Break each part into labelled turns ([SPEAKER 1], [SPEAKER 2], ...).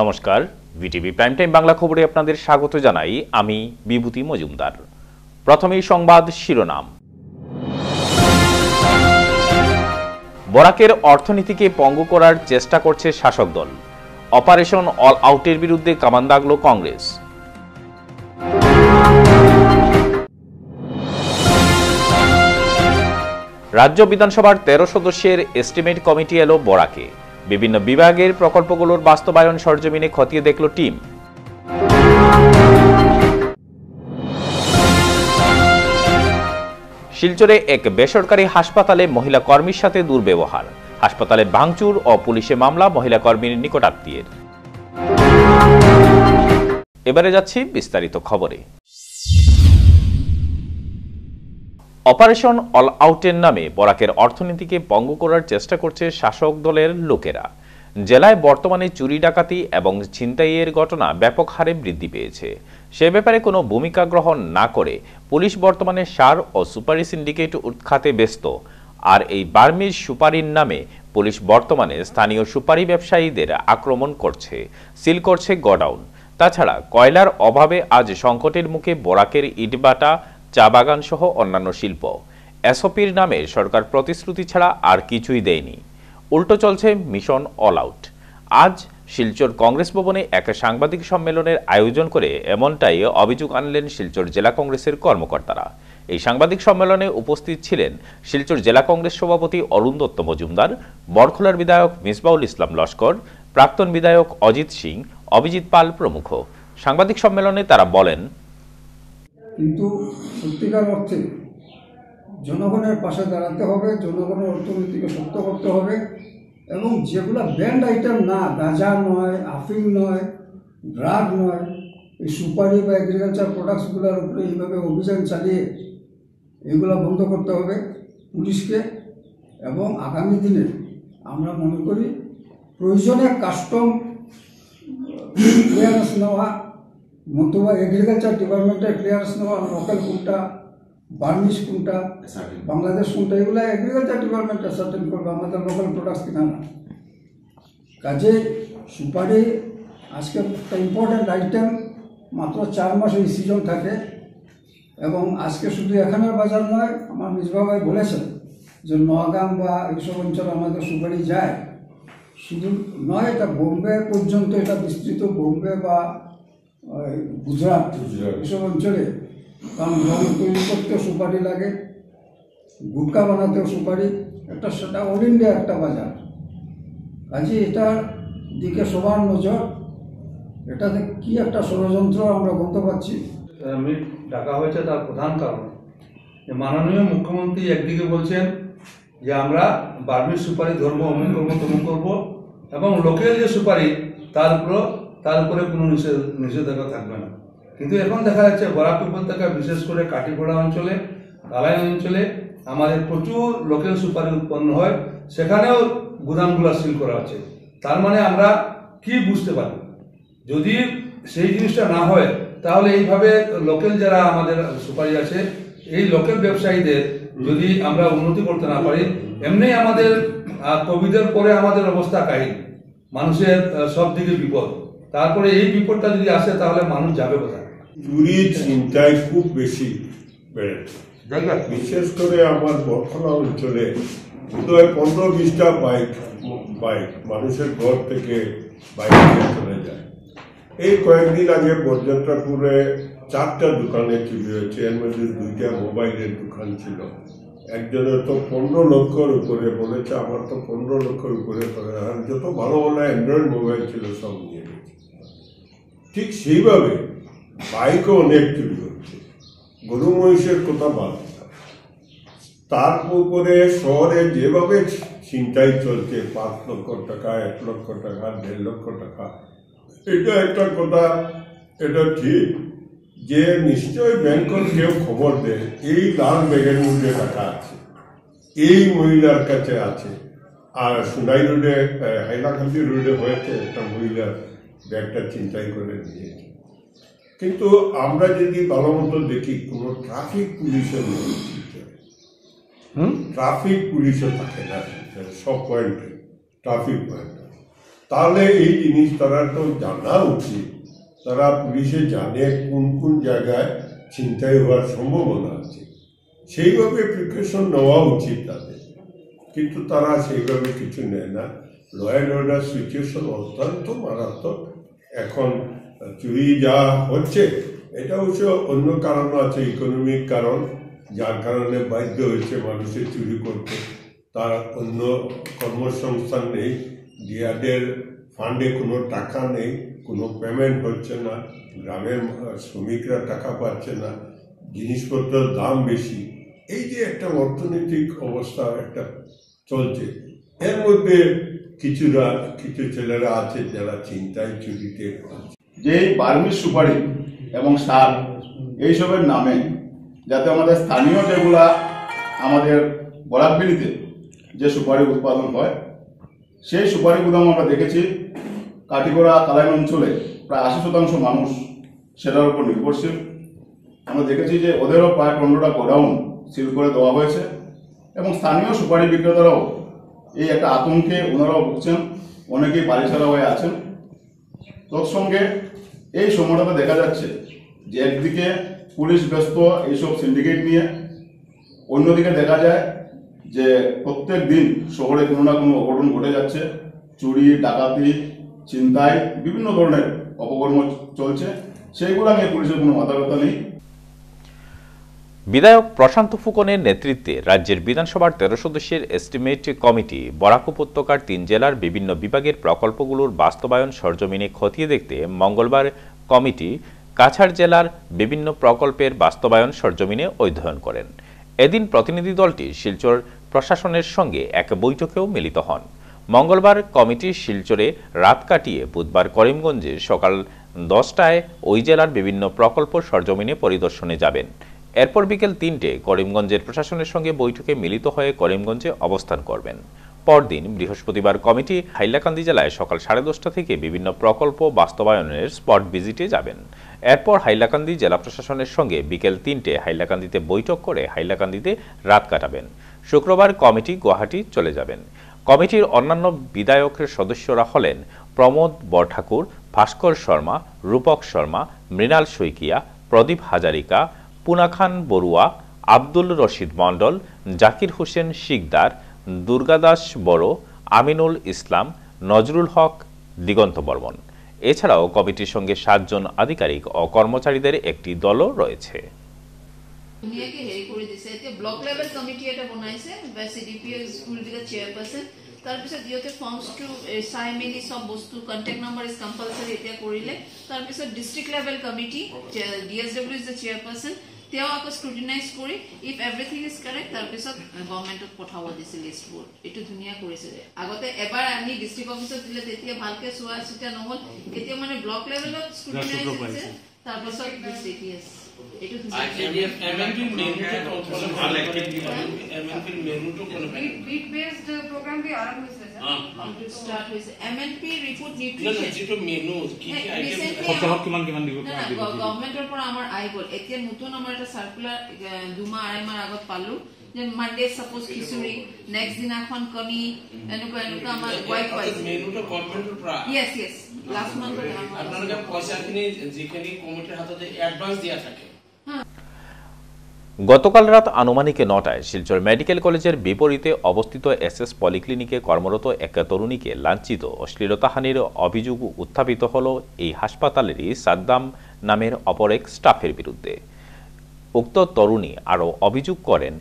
[SPEAKER 1] নমস্কার VTV prime time Bangla খবরে আপনাদের স্বাগত জানাই। আমি বিভূতি মজুমদার। প্রথমেই সংবাদ শিরোনাম। বরাকের অর্থনীতিকে পঙ্গু করার চেষ্টা করছে শাসক দল। অপারেশন অল আউটের বিরুদ্ধে কামান দাগল কংগ্রেস। রাজ্য বিধানসভার তেরো সদস্যের এস্টিমেট কমিটি এলো বরাকে। বিভিন্ন বিভাগের প্রকল্পগুলোর বাস্তবায়ন সরজমিনে খতিয়ে দেখল টিম। শিলচরে এক বেসরকারি হাসপাতালে মহিলা কর্মীর সাথে দুর্ব্যবহার। হাসপাতালে ভাঙচুর ও পুলিশে মামলা মহিলা কর্মীর নিকটাত্মীয়ের। এবারে যাচ্ছি বিস্তারিত খবরে। অপারেশন অল আউটের নামে বরাকের অর্থনীতিকে পঙ্গু করার চেষ্টা করছে শাসক দলের লোকেরা। জেলায় বর্তমানে চুরি ডাকাতি এবং ছিনতাইয়ের ঘটনা ব্যাপক হারে বৃদ্ধি পেয়েছে। সে ব্যাপারে কোনো ভূমিকা গ্রহণ না করে পুলিশ বর্তমানে সার ও সুপারি সিন্ডিকেট উৎখাতে ব্যস্ত। আর এই বার্মিজ সুপারির নামে পুলিশ বর্তমানে স্থানীয় সুপারি ব্যবসায়ীদের আক্রমণ করছে, সিল করছে গডাউন। তাছাড়া কয়লার অভাবে আজ সংকটের মুখে বরাকের ইটবাটা চা বাগান সহ অন্যান্য শিল্প। এসওপির নামে সরকার প্রতিশ্রুতি ছাড়া আর কিছুই দেয়নি। উল্টো চলছে মিশন অল আউট। আজ শিলচর কংগ্রেস ভবনে এক সাংবাদিক সম্মেলনের আয়োজন করে এমনটাই অভিযোগ আনলেন শিলচর জেলা কংগ্রেসের কর্মকর্তারা। এই সাংবাদিক সম্মেলনে উপস্থিত ছিলেন শিলচর জেলা কংগ্রেস সভাপতি অরুণ দত্ত মজুমদার, বরখোলার বিধায়ক মিসবাউল ইসলাম লস্কর, প্রাক্তন বিধায়ক অজিত সিং, অভিজিৎ পাল প্রমুখ। সাংবাদিক সম্মেলনে তারা বলেন
[SPEAKER 2] কিন্তু সত্যিকার অর্থে জনগণের পাশে দাঁড়াতে হবে, জনগণের অর্থনীতিকে শক্ত করতে হবে এবং যেগুলো ব্যান্ড আইটেম না গাঁজা নয় আফিং নয় ড্রাগ নয়, এই সুপারি বা এগ্রিকালচার প্রোডাক্টসগুলোর উপরে এইভাবে অভিযান চালিয়ে এগুলো বন্ধ করতে হবে পুলিশকে এবং আগামী দিনে আমরা মনে করি প্রয়োজনে কাস্টম ক্লিয়ারেন্স নেওয়া নতুবা এগ্রিকালচার ডিপার্টমেন্টের ক্লিয়ারেন্স নেওয়া লোকাল কোনটা বার্মিশ কোনটা বাংলাদেশ কোনটা এগুলো এগ্রিকালচার ডিপার্টমেন্ট সার্টেন করবে আমাদের লোকাল প্রোডাক্টস কিনা না। কাজে সুপারি আজকে একটা ইম্পর্ট্যান্ট আইটেম মাত্র চার মাস এই সিজন থাকে এবং আজকে শুধু এখানের বাজার নয় আমার মিসবা ভাই বলেছেন যে নোয়াগাম বা এইসব অঞ্চল আমাদের সুপারি যায়। শুধু নয় এটা বোম্বে পর্যন্ত এটা বিস্তৃত বোম্বে বা গুজরাট। এসব অঞ্চলে কারণ রং তৈরি করতেও সুপারি লাগে গুটকা বানাতেও সুপারি একটা সেটা অল ইন্ডিয়া একটা বাজার। কাজে এটার দিকে সবার নজর এটাতে কি একটা ষড়যন্ত্র আমরা বলতে পারছি?
[SPEAKER 3] মিট ডাকা হয়েছে তার প্রধান কারণ। যে মাননীয় মুখ্যমন্ত্রী একদিকে বলছেন যে আমরা বার্মির সুপারি ধর্ম অমুক করব তমুক করব এবং লোকের যে সুপারি তার উপর তার উপরে কোনো নিষেধ, নিষেধাজ্ঞা থাকবে না। কিন্তু এখন দেখা যাচ্ছে বরাক উপত্যকা বিশেষ করে কাটিপড়া অঞ্চলে, কালাই অঞ্চলে আমাদের প্রচুর লোকেল সুপারি উৎপন্ন হয়। সেখানেও গুদামগুলো সিল করা আছে। তার মানে আমরা কি বুঝতে পারি? যদি সেই জিনিসটা না হয়, তাহলে এইভাবে লোকাল যারা আমাদের সুপারি আছে, এই লোকাল ব্যবসায়ীদের যদি আমরা উন্নতি করতে না পারি, এমনি আমাদের কোভিডের পরে আমাদের অবস্থা কাহিনী মানুষের সব দিকে বিপদ। তারপরে এই বিপদটা যদি আসে তাহলে মানুষ যাবে কোথায়?
[SPEAKER 4] চুরি চিন্তায় খুব বেশি বেড়েছে বিশেষ করে আমার বর্তমান অঞ্চলে বোধহয় পনেরো বিশটা বাইক বাইক মানুষের ঘর থেকে বাইক নিয়ে চলে যায়। এই কয়েকদিন আগে বরযাত্রাপুরে চারটা দোকানে চুরি হয়েছে। এর মধ্যে দুইটা মোবাইলের দোকান ছিল। একজনের তো পনেরো লক্ষর উপরে বলেছে আমার তো পনেরো লক্ষর উপরে যত ভালো ভালো অ্যান্ড্রয়েড মোবাইল ছিল সব নিয়ে। ঠিক সেইভাবে বাইকও অনেক চুরি হচ্ছে। গরু মহিষের কথা বাদ তার উপরে শহরে যেভাবে ছিনতাই চলছে, পাঁচ লক্ষ টাকা, এক লক্ষ টাকা, দেড় লক্ষ টাকা, এটা একটা কথা, এটা ঠিক যে নিশ্চয় ব্যাংকের কেউ খবর দেয়, এই লাল ব্যাগের মধ্যে টাকা আছে, এই মহিলার কাছে আছে। আর সোনাই রোডে হাইলাকান্দি রোডে হয়েছে একটা মহিলার ব্যাগটা চিন্তাই করে নিয়েছে কিন্তু আমরা যদি ভালো মতো দেখি কোনো ট্রাফিক পুলিশের ট্রাফিক পুলিশে থাকে না সব পয়েন্টে ট্রাফিক পয়েন্টে তাহলে এই জিনিস তারা তো জানা উচিত। তারা পুলিশে জানে কোন কোন জায়গায় ছিনতাই হওয়ার সম্ভাবনা আছে। সেইভাবে প্রিকশন নেওয়া উচিত তাদের। কিন্তু তারা সেইভাবে কিছু নেয় না। ল অ্যান্ড অর্ডার সিচুয়েশন অত্যন্ত মারাত্মক। এখন চুরি যা হচ্ছে, এটা অবশ্য অন্য কারণও আছে ইকোনমিক কারণ। যার কারণে বাধ্য হয়েছে মানুষের চুরি করতে। তার অন্য কর্মসংস্থান নেই, ডিয়াদের ফান্ডে কোনো টাকা নেই, কোনো পেমেন্ট হচ্ছে না, গ্রামের শ্রমিকরা টাকা পাচ্ছে না, জিনিসপত্রের দাম বেশি। এই যে একটা অর্থনৈতিক অবস্থা একটা চলছে এর মধ্যে কিছুরা, কিছু ছেলেরা আছে যারা চিন্তায় চুরিতে
[SPEAKER 5] যে এই বার্মিজ সুপারি এবং সার, এইসবের নামে যাতে আমাদের স্থানীয় যেগুলা আমাদের বরাকবিলিতে যে সুপারি উৎপাদন হয়, সেই সুপারি গুদাম আমরা দেখেছি। কাটিগড়া কালাইন অঞ্চলে প্রায় আশি শতাংশ মানুষ সেটার উপর নির্ভরশীল। আমরা দেখেছি যে ওদেরও প্রায় পনেরোটা গোডাউন সিল করে দেওয়া হয়েছে এবং স্থানীয় সুপারি বিক্রেতারাও এই একটা আতঙ্কে ওনারাও ভুগছেন, অনেকেই বাড়ি ছাড়া হয়ে আছেন। তৎসঙ্গে এই সময়টাতে দেখা যাচ্ছে যে একদিকে পুলিশ ব্যস্ত এইসব সিন্ডিকেট নিয়ে, অন্যদিকে দেখা যায় যে প্রত্যেক দিন শহরে কোনো না কোনো অঘটন ঘটে যাচ্ছে। চুরি, ডাকাতি, ছিনতাই, বিভিন্ন ধরনের অপকর্ম চলছে। সেইগুলো নিয়ে পুলিশের কোনো মাথা ব্যথা নেই।
[SPEAKER 1] বিধায়ক প্রশান্ত ফুকনের নেতৃত্বে রাজ্যের বিধানসভার তেরো সদস্যের এস্টিমেট কমিটি, বরাক উপত্যকার তিন জেলার বিভিন্ন বিভাগের প্রকল্পগুলোর বাস্তবায়ন সরজমিনে খতিয়ে দেখতে মঙ্গলবার কমিটি কাছাড় জেলার বিভিন্ন প্রকল্পের বাস্তবায়ন সরজমিনে অধ্যয়ন করেন। এদিন প্রতিনিধি দলটি শিলচর প্রশাসনের সঙ্গে এক বৈঠকেও মিলিত হন। মঙ্গলবার কমিটি শিলচরে রাত কাটিয়ে বুধবার করিমগঞ্জে সকাল দশটায় ওই জেলার বিভিন্ন প্রকল্প সরজমিনে পরিদর্শনে যাবেন। এরপর বিকেল তিনটে করিমগঞ্জের প্রশাসনের সঙ্গে বৈঠকে মিলিত হয়ে করিমগঞ্জে অবস্থান করবেন। পরদিন বৃহস্পতিবার কমিটি হাইলাকান্দি জেলায় সকাল সাড়ে দশটা থেকে বিভিন্ন প্রকল্প বাস্তবায়নের স্পট ভিজিটে যাবেন। এরপর হাইলাকান্দি জেলা প্রশাসনের সঙ্গে বিকেল তিনটে হাইলাকান্দিতে বৈঠক করে হাইলাকান্দিতে রাত কাটাবেন। শুক্রবার কমিটি গুয়াহাটি চলে যাবেন। কমিটির অন্যান্য বিধায়কের সদস্যরা হলেন প্রমোদ বরঠাকুর, ভাস্কর শর্মা, রূপক শর্মা, মৃণাল শইকিয়া, প্রদীপ হাজারিকা পুনাখান বড়ুয়া, আব্দুল রশিদ মণ্ডল, জাকির হোসেন শিকদার, দুর্গাদাস বড়, আমিনুল ইসলাম, নজরুল হক, দিগন্ত বর্মন। এছাড়াও কমিটির সঙ্গে সাতজন আধিকারিক ও কর্মচারীদের একটি দলও রয়েছে।
[SPEAKER 6] ধুনীয়াকে লেভেল কমিটি চাই মেলি বস্তু ইজ এতিয়া level committee D W is the chairperson তেওঁ আকৌ স্ক্ৰুটিনাইজ কৰি ইফ এভৰিথিং ইজ কাৰেক্ট তাৰপিছত গভৰ্ণমেণ্টত পঠাব দিছে লিষ্টবোৰ এইটো ধুনীয়া কৰিছে। আগতে এবাৰ আনি ডিষ্ট্ৰিক্ট অফিচত দিলে তেতিয়া ভালকে চোৱা চিতা নহ'ল এতিয়া মানে ব্লক লেভেলত স্ক্ৰুটিনাইজ দিছে তাৰপাছত ডিষ্ট্ৰিক্ট দুমাহ আঢ়ৈ মাহৰ আগত পালো যে মানডে চাপোজ খিচুৰি নেক্সট দিনাখন কণী এনেকুৱা এনেকুৱা আমাৰ ৱাই ফাই লাষ্ট মান্থ
[SPEAKER 7] আপোনালোকে পইচাখিনি যিখিনি কমিটিৰ হাততে এডভান্স দিয়া থাকে
[SPEAKER 1] গতকাল রাত আনুমানিক নটায় শিলচর মেডিকেল কলেজের বিপরীতে অবস্থিত এসএস পলিক্লিনিকে কর্মরত এক তরুণীকে লাঞ্ছিত অশ্লীলতাহানির অভিযোগ উত্থাপিত হল এই হাসপাতালেরই সাদ্দাম নামের অপর এক স্টাফের বিরুদ্ধে। উক্ত তরুণী আরও অভিযোগ করেন,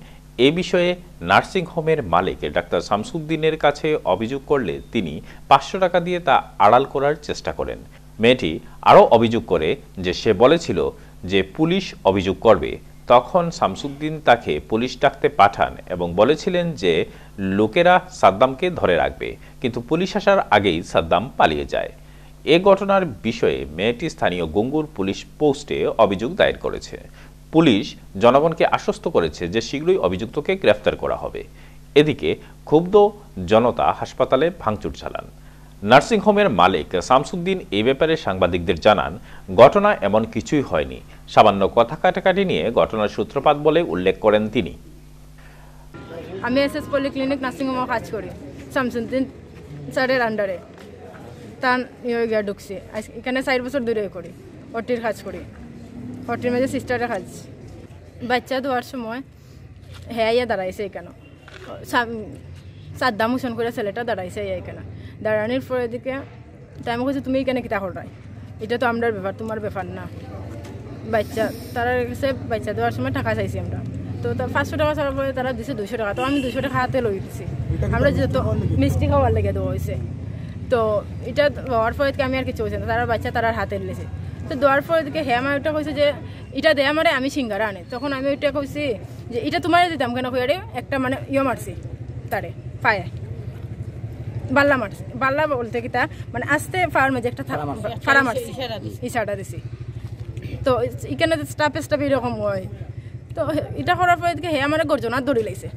[SPEAKER 1] এ বিষয়ে নার্সিংহোমের মালিক ডাক্তার শামসুদ্দিনের কাছে অভিযোগ করলে তিনি পাঁচশো টাকা দিয়ে তা আড়াল করার চেষ্টা করেন। মেয়েটি আরও অভিযোগ করে যে সে বলেছিল যে পুলিশ অভিযোগ করবে। তখন শামসুদ্দিন তাকে পুলিশ ডাকতে পাঠান এবং বলেছিলেন যে, লোকেরা সাদ্দামকে ধরে রাখবে, কিন্তু পুলিশ আসার আগেই সাদ্দাম পালিয়ে যায়। এ ঘটনার বিষয়ে মেয়েটি স্থানীয় গঙ্গুর পুলিশ পোস্টে অভিযোগ দায়ের করেছে। পুলিশ জনগণকে আশ্বস্ত করেছে যে শীঘ্রই অভিযুক্তকে গ্রেফতার করা হবে। এদিকে ক্ষুব্ধ জনতা হাসপাতালে ভাঙচুর চালান। নার্সিংহোমের মালিক শামসুদ্দিন এই ব্যাপারে সাংবাদিকদের জানান, ঘটনা এমন কিছুই হয়নি। সামান্য কথা কাটাকাটি নিয়ে ঘটনার সূত্রপাত বলে উল্লেখ করেন তিনি।
[SPEAKER 8] আমি এস এস পলিক্লিনিক নার্সিং হোমত কাজ করি, শামসুদ্দিন স্যারের আন্ডারে
[SPEAKER 9] তার ইয়ে ঢুকছি। এখানে চার বছর দূরে করি অটির কাজ করি। অটির মাঝে সিস্টারের কাজ। বাচ্চা দেওয়ার সময় হ্যাঁ ইয়ে দাঁড়াইছে এখানে। সাদ্দাম হোসেন করে ছেলেটা দাঁড়াইছে এখানে। দাঁড়ানোর পরে দিকে তাই আমি বলছি তুমি এখানে কিতা করাই এটা তো আমার ব্যাপার তোমার ব্যাপার না। বাচ্চা তারা কাছে বাচ্চা দেওয়ার সময় টাকা চাইছি আমরা। তো তার পাঁচশো টাকা চাওয়ার পরে তারা দিছে দুশো টাকা। তো আমি দুশো টাকা হাতে লই দিছি। আমরা যত মিষ্টি খাওয়ার লেগে দেওয়া হয়েছে তো এটা হওয়ার পরে আমি আর কিছু হয়েছে না। তারা বাচ্চা তারার হাতে লেছে তো দেওয়ার পরে দিকে হ্যাঁ আমার একটা কইছে যে এটা দে আমারে আমি সিঙ্গারা আনে। তখন আমি ওইটা কইছি যে এটা তোমার দিতাম কেন কইয়ারে একটা মানে ইয়ে মারছি তারে পায়ে। বাল্লা মারছি বাল্লা বলতে কি তা? মানে আস্তে ফার মাঝে একটা ফাড়া মারছি। ইশারা দিছি। তো এখানে স্টাফ স্টাফ এরকম হয়। তো এটা করার পরে হে আমার গর্জনার দড়ি লাগছে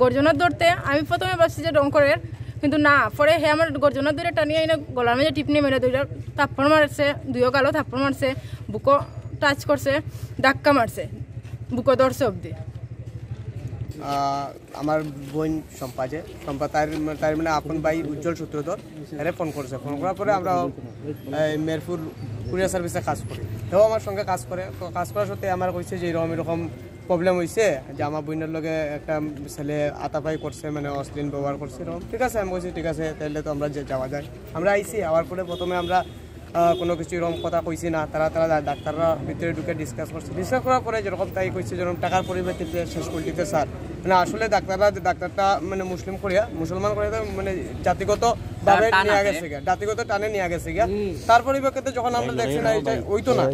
[SPEAKER 9] গর্জনার দৌড়তে আমি প্রথমে ভাবছি যে রং করে কিন্তু না পরে হে আমার গর্জনার দৌড়ে টানিয়ে এনে গলার মাঝে টিপনি মেরে দৌড়ে থাপ্পড় মারছে দুইও গালো থাপ্পড় মারছে বুকো টাচ করছে ধাক্কা মারছে বুকো ধরছে অবধি।
[SPEAKER 10] আমার বোন সম্পা যে। সম্পা তার তার মানে আপন ভাই উজ্জ্বল সূত্রধর। এরে ফোন করছে। ফোন করার পরে আমরা মেরপুর কুরিয়ার সার্ভিসে কাজ করি। সেও আমার সঙ্গে কাজ করে। কাজ করার সত্ত্বে আমার কইছে যে এরকম এরকম প্রবলেম হয়েছে যে আমার বোনের লগে একটা ছেলে আতাপাই করছে মানে অশ্লীল ব্যবহার করছে, এরকম। ঠিক আছে, আমি বলছি ঠিক আছে তাহলে তো আমরা যাওয়া যায়। আমরা আইসি আওয়ার পরে প্রথমে আমরা কোনো কিছু এরকম কথা কইছি না তারা তারা ডাক্তাররা ভিতরে ঢুকে ডিসকাস করছে ডিসকাস করার পরে যেরকম তাই কইছে যেরকম টাকার পরিবর্তে শেষ করে দিতে স্যার মানে আসলে ডাক্তাররা ডাক্তারটা মানে মুসলিম করিয়া মুসলমান করিয়া মানে জাতিগত ভাবে নিয়ে গেছে গিয়া জাতিগত টানে নিয়ে গেছে গিয়া তার পরিপ্রেক্ষিতে যখন আমরা দেখছি না। এটা না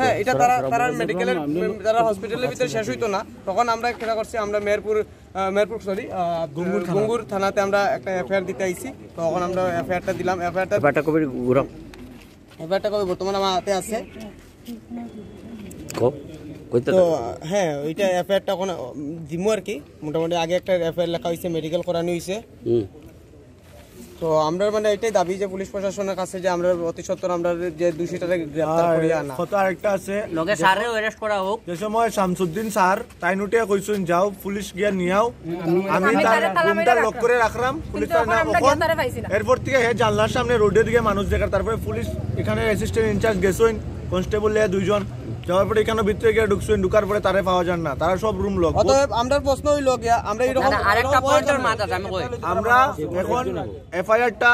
[SPEAKER 10] হ্যাঁ এটা তারা তারা মেডিকেলের তারা হসপিটালের ভিতরে শেষ হইতো না। তখন আমরা কেনা করছি আমরা মেহেরপুর মেহেরপুর সরি গুঙ্গুর থানাতে আমরা একটা এফআইআর দিতে আইছি। তখন আমরা এফআইআরটা দিলাম। এফআইআরটা
[SPEAKER 11] কবে ঘুরাম
[SPEAKER 10] কবে? বর্তমানে আমার হাতে আছে। তো হ্যাঁ ওইটা এফআইআরটা এখন দিমু আর কি। মোটামুটি আগে একটা এফআইআর লেখা হয়েছে মেডিকেল করানো হয়েছে তো আমরা মানে এটাই দাবি যে পুলিশ প্রশাসনের কাছে যে আমরা অতি সত্তর আমরা যে দোষীটাকে গ্রেফতার করিয়া আনা।
[SPEAKER 12] কত আরেকটা আছে।
[SPEAKER 11] লগে স্যারে অ্যারেস্ট করা হোক।
[SPEAKER 12] যে সময় শামসুদ্দিন স্যার তাই নুটিয়া কইছুন যাও পুলিশ গিয়া নিয়াও। আমি
[SPEAKER 9] আমি
[SPEAKER 12] তার
[SPEAKER 9] মেরে
[SPEAKER 12] লক করে রাখলাম পুলিশ
[SPEAKER 9] তার নাম আমরা গিয়ে তারে পাইছি না।
[SPEAKER 12] এরপর থেকে হে জানলার সামনে রোডের দিকে মানুষ দেখার তারপরে পুলিশ এখানে অ্যাসিস্ট্যান্ট ইনচার্জ গেছইন কনস্টেবল লিয়া দুইজন। যাওয়ার পরে এখানে ভিতরে গিয়ে ঢুকছেন ঢুকার পরে তারে পাওয়া যান না। তারা সব রুম লক
[SPEAKER 10] অতএব আমরা প্রশ্ন হইল গিয়া আমরা এরকম
[SPEAKER 11] আরেকটা পয়েন্টের মাথা আমি কই।
[SPEAKER 12] আমরা এখন এফআইআরটা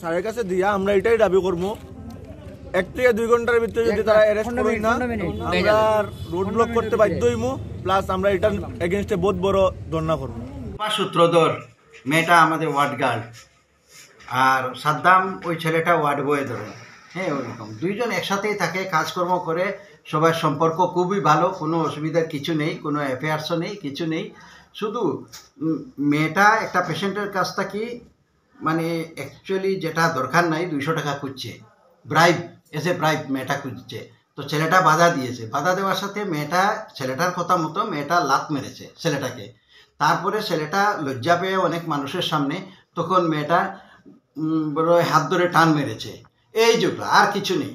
[SPEAKER 12] স্যারের কাছে দিয়া আমরা এটাই দাবি করব। এক থেকে দুই ঘণ্টার ভিতরে যদি তারা অ্যারেস্ট করি না আমরা রোড ব্লক করতে বাধ্য হইমু। প্লাস আমরা এটার এগেনস্টে বহুত বড় ধর্ণা করব।
[SPEAKER 13] আমার সূত্রধর মেয়েটা আমাদের ওয়ার্ড গার্ড। আর সাদ্দাম ওই ছেলেটা ওয়ার্ড বয়ে ধরে। হ্যাঁ ওরকম। দুইজন একসাথেই থাকে কাজকর্ম করে। সবার সম্পর্ক খুবই ভালো, কোনো অসুবিধার কিছু নেই, কোনো অ্যাফেয়ার্সও নেই, কিছু নেই। শুধু মেয়েটা একটা পেশেন্টের কাছটা কি মানে অ্যাকচুয়ালি যেটা দরকার নাই, দুইশো টাকা খুঁজছে। ব্রাইব এস এ ব্রাইব মেয়েটা খুঁজছে। তো ছেলেটা বাধা দিয়েছে। বাধা দেওয়ার সাথে মেয়েটা, ছেলেটার কথা মতো মেয়েটা লাত মেরেছে ছেলেটাকে। তারপরে ছেলেটা লজ্জা পেয়ে অনেক মানুষের সামনে তখন মেয়েটা হাত ধরে টান মেরেছে। এই যেটা আর কিছু নেই।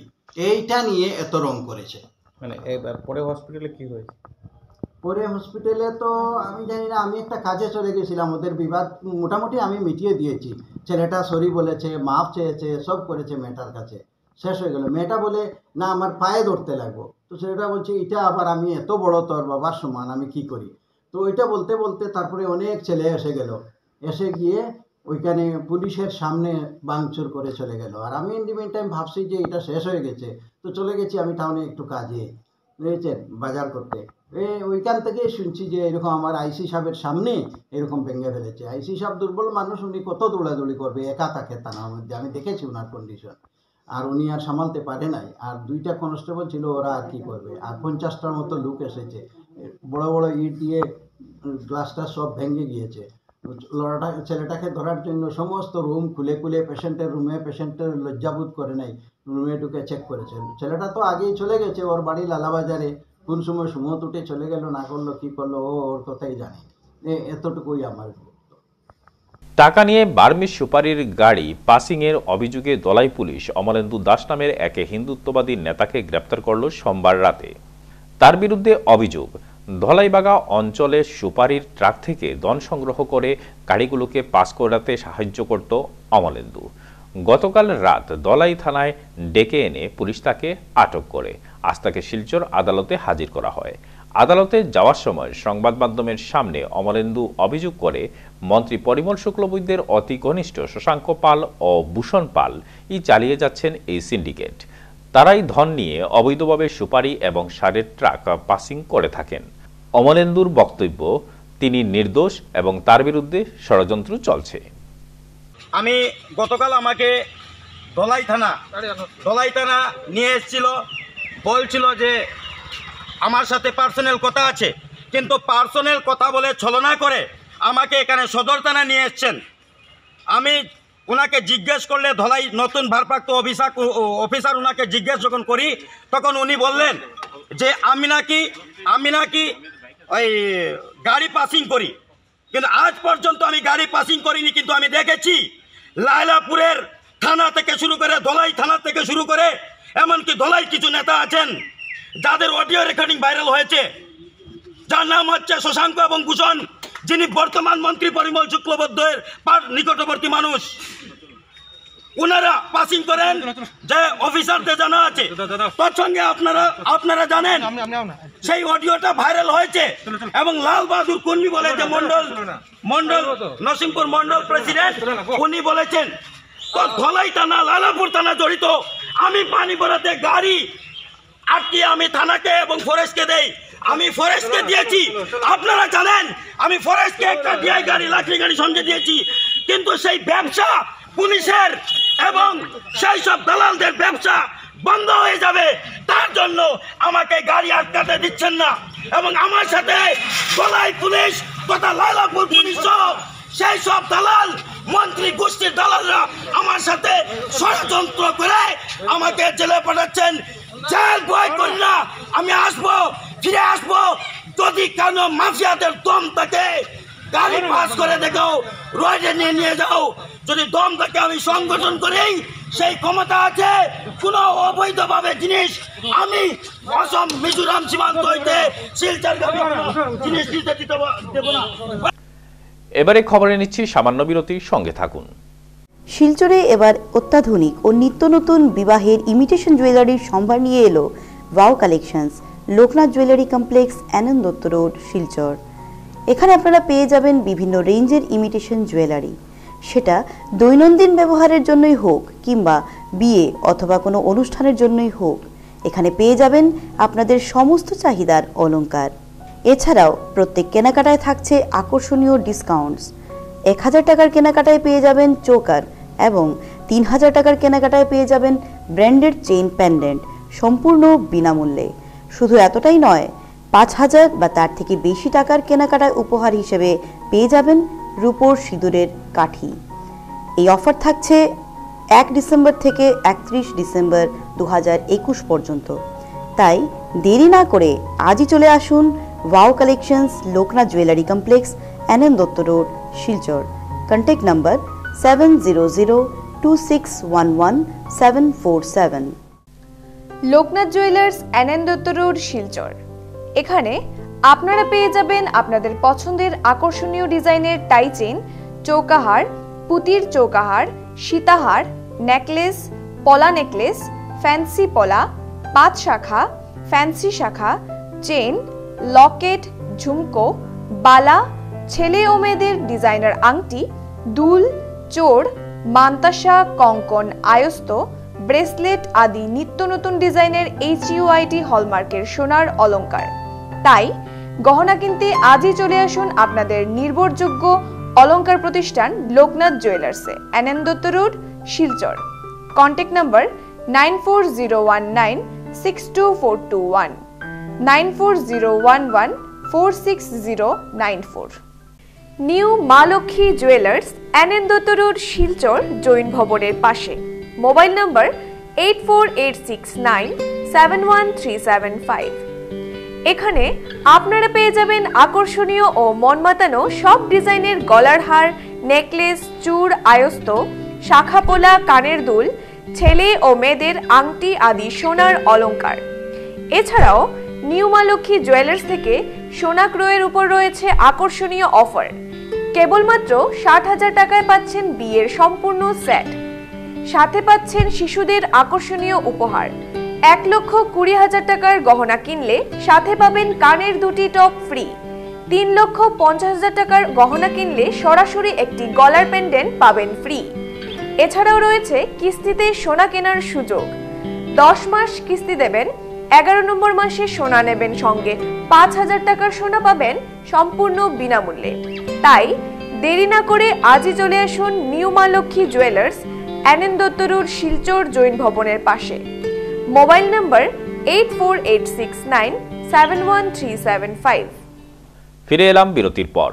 [SPEAKER 13] এইটা নিয়ে এত রং করেছে।
[SPEAKER 1] মানে এবার পরে হসপিটালে কি হয়েছে?
[SPEAKER 13] পরে হসপিটালে তো আমি জানি না, আমি একটা কাজে চলে গেছিলাম, ওদের বিবাদ মোটামুটি আমি মিটিয়ে দিয়েছি। ছেলেটা সরি বলেছে, মাফ চেয়েছে, সব করেছে মেয়েটার কাছে, শেষ হয়ে গেল। মেয়েটা বলে, না, আমার পায়ে ধরতে লাগবো। তো ছেলেটা বলছে, এটা আবার আমি এত বড় তোর বাবার সমান, আমি কি করি? তো ওইটা বলতে বলতে তারপরে অনেক ছেলে এসে গেল। এসে গিয়ে ওইখানে পুলিশের সামনে বাংচুর করে চলে গেল। আর আমি ইন দি টাইম ভাবছি যে এটা শেষ হয়ে গেছে। তো চলে গেছি আমি টাউনে একটু কাজে। বুঝেছেন? বাজার করতে। ওইখান থেকে শুনছি যে এরকম আমার আইসি সাহেবের সামনে এরকম ভেঙে ফেলেছে। আইসি সাহেব দুর্বল মানুষ, উনি কত দৌড়াদৌড়ি করবে? একা থাকে থানার মধ্যে আমি দেখেছি ওনার কন্ডিশন আর উনি আর সামালতে পারে নাই। আর দুইটা কনস্টেবল ছিল, ওরা আর কি করবে? আর পঞ্চাশটার মতো লুক এসেছে। বড় বড় ইট দিয়ে গ্লাসটা সব ভেঙে গিয়েছে। লড়াটা, ছেলেটাকে ধরার জন্য সমস্ত রুম খুলে খুলে পেশেন্টের রুমে পেশেন্টের লজ্জাবোধ করে নাই রুমে ঢুকে চেক করেছে। ছেলেটা তো আগেই চলে গেছে, ওর বাড়ি লালাবাজারে। কোন সময় সুমত উঠে চলে গেল, না করল, কি করল, ও ওর কথাই জানে। এতটুকুই আমার
[SPEAKER 1] টাকা নিয়ে বার্মির সুপারির গাড়ি পাসিংয়ের অভিযোগে দলাই পুলিশ, অমলেন্দু দাস নামের এক হিন্দুত্ববাদী নেতাকে গ্রেপ্তার করল সোমবার রাতে। তার বিরুদ্ধে অভিযোগ ধলাইবাগা অঞ্চলে সুপারির ট্রাক থেকে দন সংগ্রহ করে গাড়িগুলোকে পাস করাতে সাহায্য করত অমলেন্দু। গতকাল রাত দলাই থানায় ডেকে এনে পুলিশ তাকে আটক করে। আজ তাকে শিলচর আদালতে হাজির করা হয়। আদালতে যাওয়ার সময় সংবাদ মাধ্যমের সামনে অমলেন্দু অভিযোগ করে, মন্ত্রী পরিমল শুক্লবৈদ্যের অতি ঘনিষ্ঠ শশাঙ্ক পাল ও ভূষণ পাল ই চালিয়ে যাচ্ছেন এই সিন্ডিকেট। তারাই ধন নিয়ে অবৈধভাবে সুপারি এবং সারের ট্রাক পাসিং করে থাকেন। অমলেন্দুর বক্তব্য, তিনি নির্দোষ এবং তার বিরুদ্ধে ষড়যন্ত্র চলছে।
[SPEAKER 14] আমি গতকাল আমাকে দলাই থানা দলাই থানা নিয়ে এসেছিল, বলছিল যে আমার সাথে পার্সোনাল কথা আছে, কিন্তু পার্সোনাল কথা বলে ছলনা করে আমাকে এখানে সদর থানা নিয়ে এসছেন। আমি ওনাকে জিজ্ঞেস করলে ধলাই নতুন ভারপ্রাপ্ত অফিসার অফিসার ওনাকে জিজ্ঞেস যখন করি, তখন উনি বললেন যে, আমি নাকি আমি নাকি ওই গাড়ি পাসিং করি। কিন্তু আজ পর্যন্ত আমি গাড়ি পাসিং করিনি, কিন্তু আমি দেখেছি লায়লাপুরের থানা থেকে শুরু করে, ধলাই থানা থেকে শুরু করে, এমনকি ধলাই কিছু নেতা আছেন, যাদের অডিও রেকর্ডিং ভাইরাল হয়েছে। যার নাম হচ্ছে শশাঙ্ক এবং ভূষণ। যিনি বর্তমান মন্ত্রী পরিমল শুক্লবদ্ধের নিকটবর্তী মানুষ ওনারা পাসিং করেন যে অফিসারদের জানা আছে। তার সঙ্গে আপনারা আপনারা জানেন সেই অডিওটা ভাইরাল হয়েছে এবং লাল বাহাদুর কুন্নি বলে যে মন্ডল মন্ডল নরসিংপুর মন্ডল প্রেসিডেন্ট উনি বলেছেন ধলাই থানা লালাপুর থানা জড়িত। আমি পানি ভরাতে গাড়ি আটকে আমি থানাকে এবং ফরেস্টকে দেই? আমি ফরেস্টকে দিয়েছি। আপনারা জানেন, আমি ফরেস্টকে একটা ডিআই গাড়ি লাকড়ি গাড়ি সঙ্গে দিয়েছি। কিন্তু সেই ব্যবসা পুলিশের এবং সেই সব দালালদের ব্যবসা বন্ধ হয়ে যাবে। তার জন্য আমাকে গাড়ি আটকাতে দিচ্ছেন না। এবং আমার সাথে গলাই পুলিশ তথা লালাপুর পুলিশ সেই সব দালাল, মন্ত্রী, গোষ্ঠীর দালালরা আমার সাথে ষড়যন্ত্র করে আমাকে জেলে পাঠাচ্ছেন। জেল ভয় করি না। আমি আসব ফিরে আসব। যদি কেন মাফিয়াদের দম থাকে গাড়ি পাস করে দেখো রোডে নিয়ে নিয়ে যাও। যদি দম থাকে আমি সংগঠন করেই সেই ক্ষমতা আছে। কোনো অবৈধভাবে জিনিস আমি অসম মিজোরাম সীমান্ত হইতে শিলচর জিনিস দিতে দিতে দেবো না।
[SPEAKER 1] এবারে খবরে নিচ্ছি সামান্য বিরতি সঙ্গে থাকুন।
[SPEAKER 15] শিলচরে এবার অত্যাধুনিক ও নিত্য নতুন বিবাহের ইমিটেশন জুয়েলারির সম্ভার নিয়ে এলো wow collections Loknath jewellery complex Anand Dutta road Silchar. এখানে আপনারা পেয়ে যাবেন বিভিন্ন রেঞ্জের ইমিটেশন জুয়েলারি সেটা দৈনন্দিন ব্যবহারের জন্যই হোক কিংবা বিয়ে অথবা কোনো অনুষ্ঠানের জন্যই হোক। এখানে পেয়ে যাবেন আপনাদের সমস্ত চাহিদার অলংকার। এছাড়াও প্রত্যেক কেনাকাটায় থাকছে আকর্ষণীয় ডিসকাউন্টস এক হাজার টাকার কেনাকাটায় পেয়ে যাবেন চোকার এবং তিন হাজার টাকার কেনাকাটায় পেয়ে যাবেন ব্র্যান্ডেড চেইন প্যান্ডেন্ট সম্পূর্ণ বিনামূল্যে। শুধু এতটাই নয়, পাঁচ হাজার বা তার থেকে বেশি টাকার কেনাকাটায় উপহার হিসেবে পেয়ে যাবেন রূপোর সিঁদুরের কাঠি। এই অফার থাকছে এক ডিসেম্বর থেকে একত্রিশ ডিসেম্বর দু পর্যন্ত। তাই দেরি না করে আজই চলে আসুন wow collections Loknath jewellery complex NN Dutta road Silchar contact number seven zero zero two six one one seven four seven
[SPEAKER 16] Loknath jewellers অ্যানেন্দত্ত road Silchar এখানে আপনারা পেয়ে যাবেন আপনাদের পছন্দের আকর্ষণীয় ডিজাইনের টাই চেইন চৌকাহার, পুতির চৌকাহার, সীতাহার নেকলেস পলা নেকলেস ফ্যান্সি পলা পাঁচ শাখা ফ্যান্সি শাখা চেন লকেট, ঝুমকো, বালা, ছেলে ও মেয়েদের ডিজাইনার আংটি, দুল, চোর, মান্তাসা, কঙ্কন, আয়স্ত, ব্রেসলেট আদি নিত্য নতুন ডিজাইনের এইচ ইউআইটি হলমার্কের সোনার অলঙ্কার তাই, গহনা কিনতে আজই চলে আসুন আপনাদের নির্ভরযোগ্য অলঙ্কার প্রতিষ্ঠান লোকনাথ জুয়েলার্সে অ্যানন্দত্ত road, Silchar. Contact number nine four zero one nine six two four two one nine four zero one one four six zero nine four. New Maa Lakshmi jewellers অ্যানেন্দত road Silchar Jain ভবনের পাশে। Mobile number eight four eight six nine seven one three seven five. এখানে আপনারা পেয়ে যাবেন আকর্ষণীয় ও মনমাতানো সব ডিজাইনের গলার হার, নেকলেস চূড় আয়স্ত শাখাপোলা কানের দুল, ছেলে ও মেয়েদের আংটি আদি সোনার অলংকার। এছাড়াও নিউ মা লক্ষ্মী জুয়েলার্স থেকে সোনা ক্রয়ের উপর রয়েছে আকর্ষণীয় অফার। কেবলমাত্র ষাট হাজার টাকায় পাচ্ছেন বিয়ের সম্পূর্ণ সেট। সাথে পাচ্ছেন শিশুদের আকর্ষণীয় উপহার। এক লক্ষ কুড়ি হাজার টাকার গহনা কিনলে সাথে পাবেন কানের দুটি টপ ফ্রি। তিন লক্ষ পঞ্চাশ হাজার টাকার গহনা কিনলে সরাসরি একটি গলার পেন্ডেন্ট পাবেন ফ্রি। এছাড়াও রয়েছে কিস্তিতে সোনা কেনার সুযোগ। দশ মাস কিস্তি দেবেন এগারো নম্বর মাসে সোনা নেবেন সঙ্গে পাঁচ হাজার টাকার সোনা পাবেন সম্পূর্ণ বিনামূল্যে। তাই দেরি না করে আজই চলে আসুন new Maa Lakshmi jewellers NN দত্তরুর Silchar Jain ভবনের পাশে। Mobile number eight four eight six nine seven one three seven five.
[SPEAKER 1] ফিরে এলাম বিরতির পর।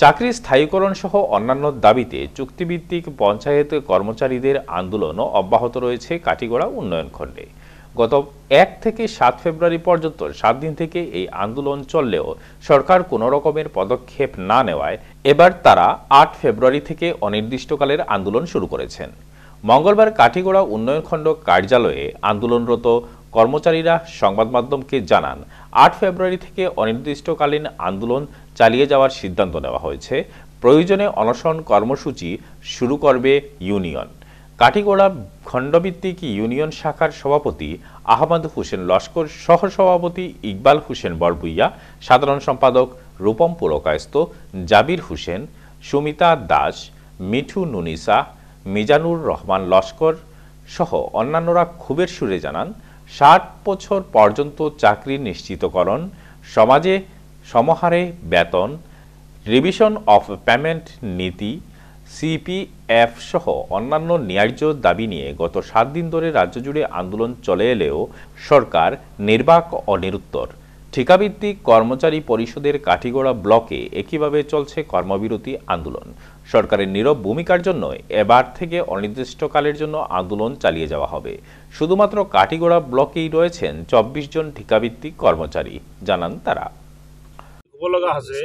[SPEAKER 1] চাকরি স্থায়ীকরণ সহ অন্যান্য দাবিতে চুক্তিভিত্তিক পঞ্চায়েত কর্মচারীদের আন্দোলনও অব্যাহত রয়েছে কাটিগড়া উন্নয়ন খণ্ডে। গত এক থেকে সাত ফেব্রুয়ারি পর্যন্ত সাত দিন থেকে এই আন্দোলন চললেও সরকার কোনো রকমের পদক্ষেপ না নেওয়ায় এবার তারা আট ফেব্রুয়ারি থেকে অনির্দিষ্টকালের আন্দোলন শুরু করেছেন। মঙ্গলবার কাঠিগড়া উন্নয়নখণ্ড কার্যালয়ে আন্দোলনরত কর্মচারীরা সংবাদ মাধ্যমকে জানান, আট ফেব্রুয়ারি থেকে অনির্দিষ্টকালীন আন্দোলন চালিয়ে যাওয়ার সিদ্ধান্ত নেওয়া হয়েছে। প্রয়োজনে অনশন কর্মসূচি শুরু করবে ইউনিয়ন। কাটিগোড়া খণ্ডভিত্তিক ইউনিয়ন শাখার সভাপতি আহমদ হোসেন লস্কর, সহসভাপতি ইকবাল হোসেন বরবুইয়া, সাধারণ সম্পাদক রূপম পুরকায়স্ত জাবির হোসেন, সুমিতা দাস, মিঠু নুনিসা, মিজানুর রহমান লস্কর সহ অন্যান্যরা ক্ষোভের সুরে জানান, ষাট বছর পর্যন্ত চাকরি নিশ্চিতকরণ, সমাজে সমহারে বেতন রিভিশন অফ পেমেন্ট নীতি সিপিএফ সহ অন্যান্য ন্যায্য দাবি নিয়ে গত সাত দিন ধরে রাজ্য জুড়ে আন্দোলন চলে এলেও সরকার নির্বাক অনিরুত্তর। ঠিকাভিত্তিক কর্মচারী পরিষদের কাঠিগড়া ব্লকে একইভাবে চলছে কর্মবিরতি আন্দোলন। সরকারের নীরব ভূমিকার জন্য এবার থেকে অনির্দিষ্টকালের জন্য আন্দোলন চালিয়ে যাওয়া হবে। শুধুমাত্র কাঠিগড়া ব্লকেই রয়েছেন চব্বিশ জন ঠিকাভিত্তিক কর্মচারী জানান তারা।
[SPEAKER 17] আছে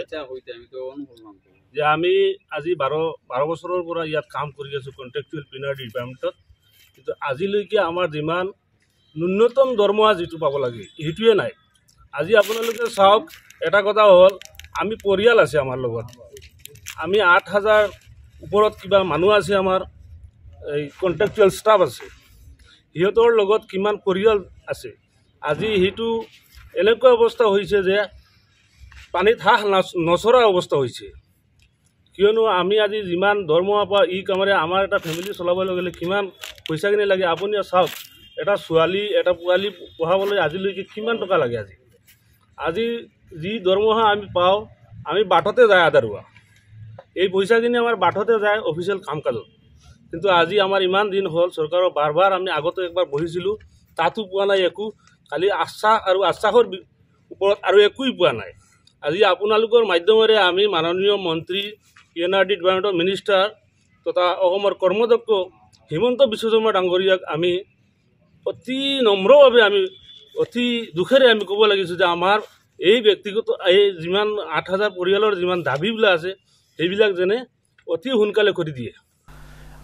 [SPEAKER 17] যে আমি আজি বাৰ বাৰ বছৰৰ পৰা ইয়াত কাম কৰি আছোঁ কণ্ট্ৰেকচুৱেল পিনাৰ ডিপাৰ্টমেণ্টত কিন্তু আজিলৈকে আমাৰ যিমান ন্যূনতম দৰমহা যিটো পাব লাগে। সেইটোৱে নাই। আজি আপোনালোকে চাওক এটা কথা হ'ল আমি পৰিয়াল আছে আমাৰ লগত। আমি আঠ হাজাৰ ওপৰত কিবা মানুহ আছে আমাৰ এই কণ্ট্ৰেকচুৱেল ষ্টাফ আছে। সিহঁতৰ লগত কিমান পৰিয়াল আছে? আজি সেইটো এনেকুৱা অৱস্থা হৈছে যে পানীত হাঁহ নাচ নচৰা অৱস্থা হৈছে। কিয়নো আমি আজি যিমান দৰমহা পাওঁ ই কামেৰে আমাৰ এটা ফেমিলি চলাবলৈ গ'লে কিমান পইচাখিনি লাগে আপুনি চাওক এটা ছোৱালী এটা পোৱালি পঢ়াবলৈ আজিলৈকে কিমান টকা লাগে আজি? আজি যি দৰমহা আমি পাওঁ আমি বাটতে যায় আদাৰুৱা এই পইচাখিনি আমাৰ বাটতে যায় অফিচিয়েল কাম কাজত কিন্তু আজি আমাৰ ইমান দিন হ'ল চৰকাৰৰ বাৰ বাৰ আমি আগতে একবাৰ বহিছিলোঁ তাতো পোৱা নাই একো খালি আশ্বাস আৰু আশ্বাসৰ ওপৰত আৰু একোৱেই পোৱা নাই। আজি আপোনালোকৰ মাধ্যমেৰে আমি মাননীয় মন্ত্ৰী পি এন আৰ ডি ডিপাৰ্টমেণ্টৰ মিনিষ্টাৰ তথা অসমৰ কৰ্মদক্ষ হিমন্ত বিশ্ব শৰ্মা ডাঙৰীয়াক আমি অতি নম্ৰভাৱে আমি অতি দুখেৰে আমি ক'ব লাগিছোঁ যে আমাৰ এই ব্যক্তিগত, এই যিমান আঠ হাজাৰ পৰিয়ালৰ যিমান দাবীবিলাক আছে, সেইবিলাক যেনে অতি সোনকালে কৰি দিয়ে।